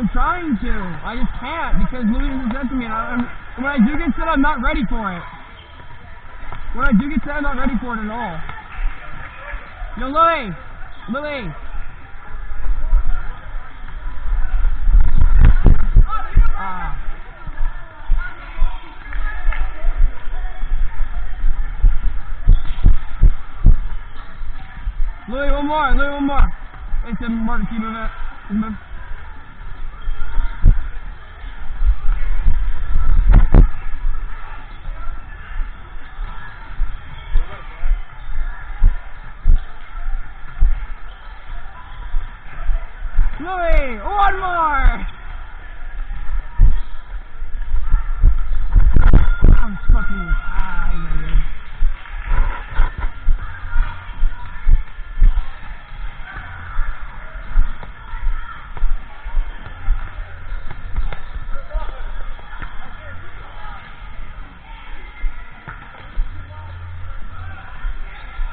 I'm trying to. I just can't because Louis sent to me. And, I, when I do get set, I'm not ready for it. When I do get set, I'm not ready for it at all. Yo, Louis! Louis! Ah. Louis, one more. Louis, one more. It's a Martin, keep moving Louis, one more. I'm fucking. Ah, yeah.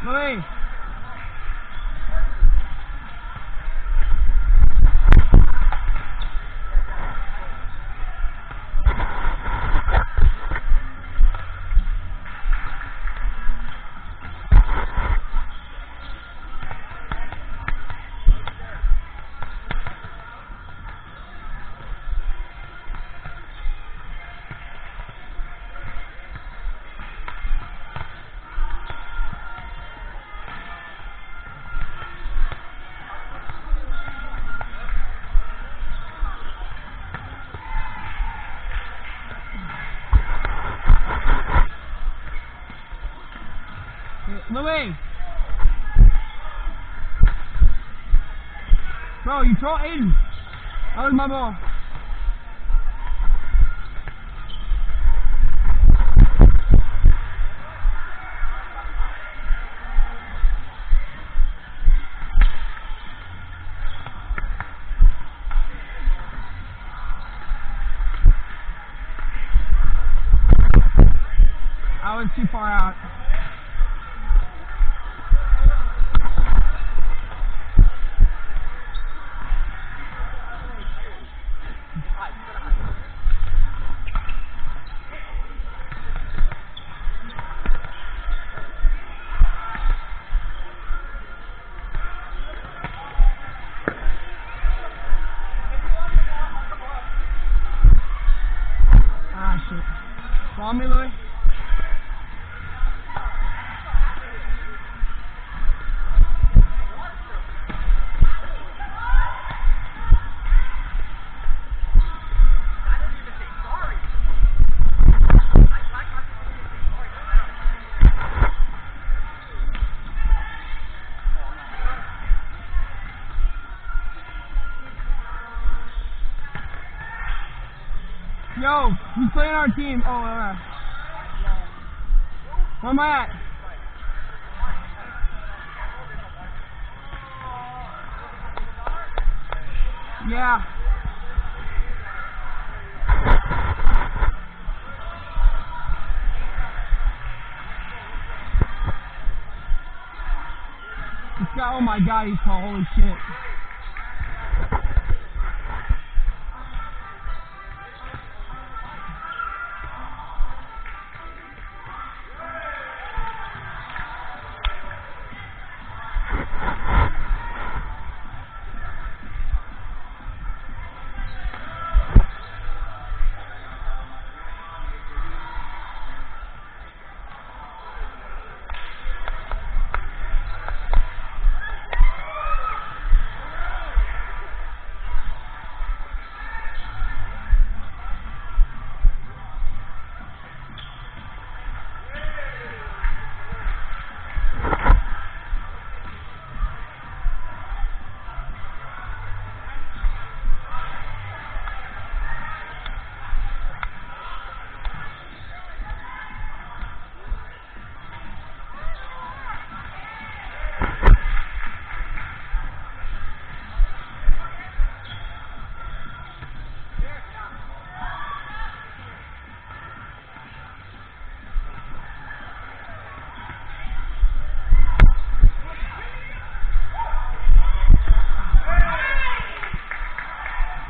Louis. Louis. Bro, you throw Aiden. That was my ball. I was too far out. Follow me, Louis. Who's playing our team? Oh, uh, where am I at? Yeah. This guy, oh my god, he's tall, holy shit.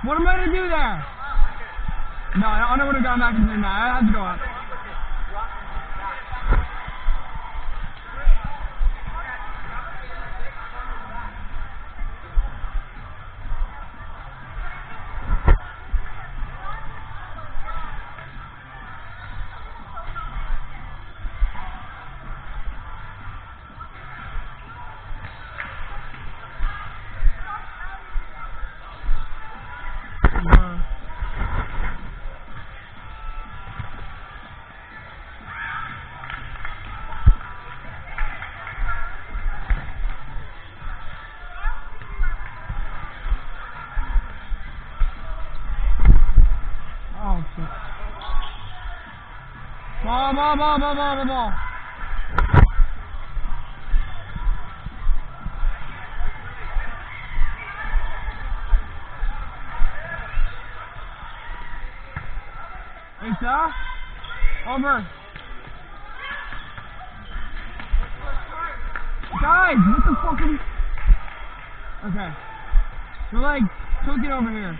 What am I going to do there? No, I don't want to go back into the net. I have to go up. Ball, ball, ball, ball, ball, ball, ball. Asa? Over. Guys, what the fuck are we... Okay. We're like, cooking over here.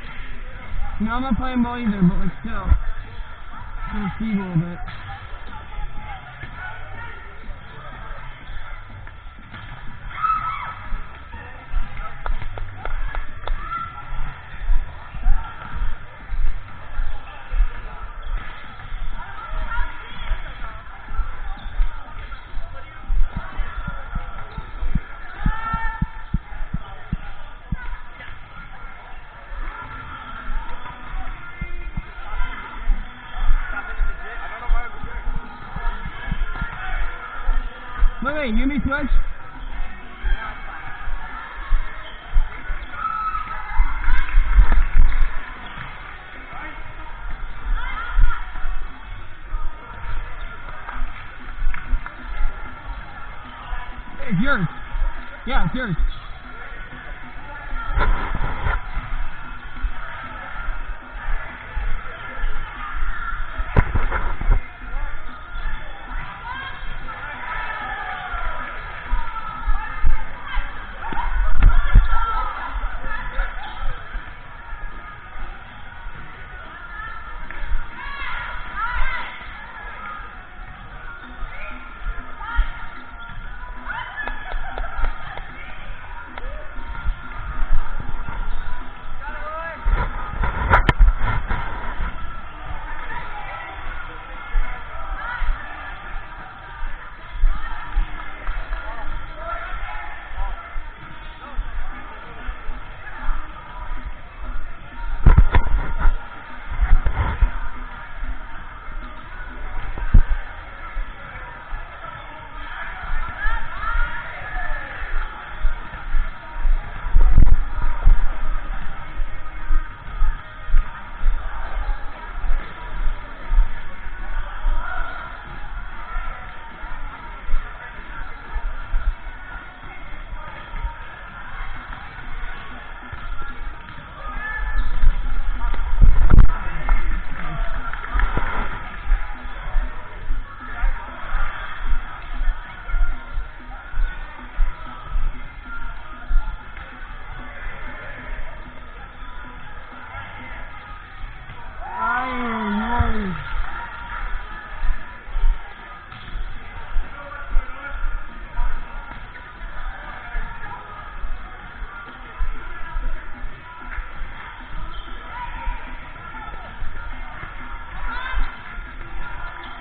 No, I'm not playing ball either, but like still. Kind of feeble a bit. Wait, you me switch? It's yours. Yeah, it's yours.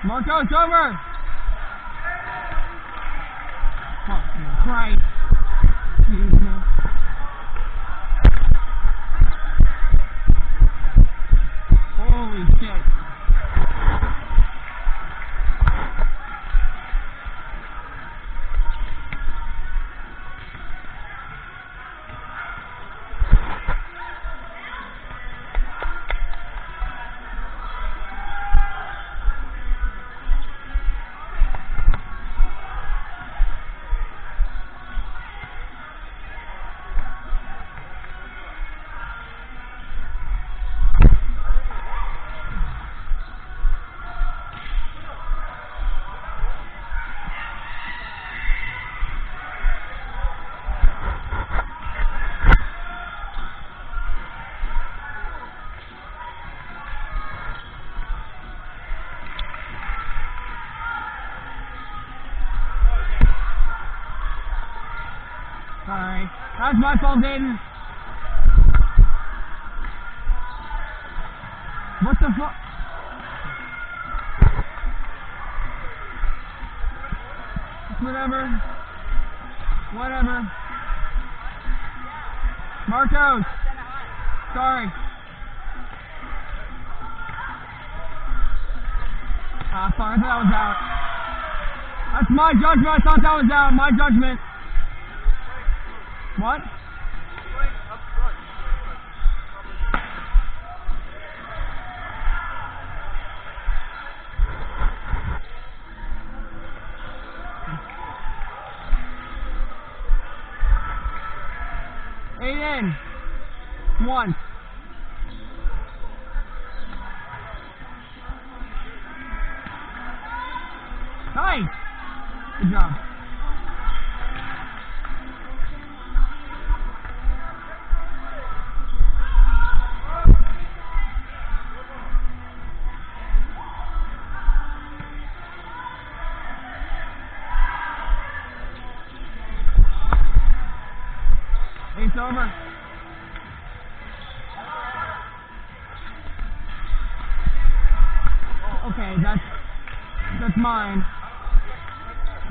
Marco, it's over. Fucking Christ. That's my fault, Dayton. What the fuck? Whatever. Whatever. Marcos. Sorry. Ah, sorry. I thought that was out. That's my judgment. I thought that was out. My judgment. What? Aiden. One. Okay, that's that's mine.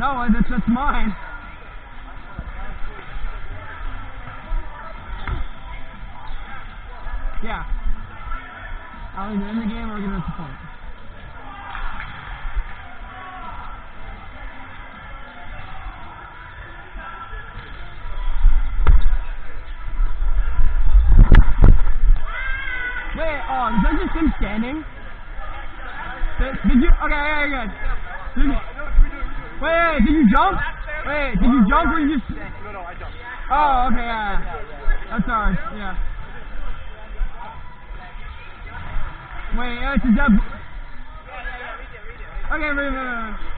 No, that's that's mine. Yeah. I'll either end the game or give us a point. Wait, oh, is that just him standing? Did, you? Okay, okay, good. Did wait, wait, did you jump? Wait, did you jump or you just? No, no, I jumped. Oh, okay, yeah. That's ours, yeah. Wait, yeah, it's a deb. Okay, wait, wait. Wait.